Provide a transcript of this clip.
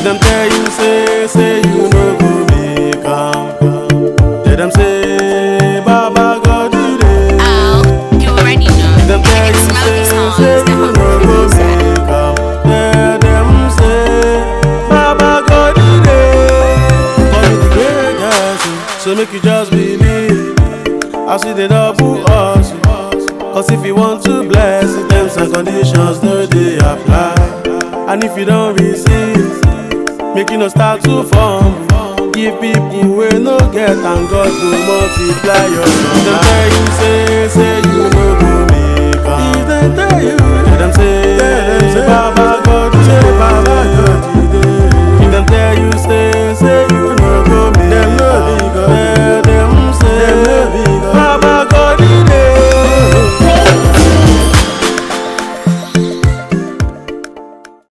If them tell you say, say you no go make am. Tell them say, Baba God. Oh, you already know. If them tell you Melody say, songs, say the you home no go producer. make am. Tell them say, Baba God did it. Call me the greatest, oh, so make you just believe. I see the double us. Cause if you want to bless, terms and conditions no they apply. And if you don't receive, make you no start to form. Give people wey no get and God go multiply your number. Dem tell you say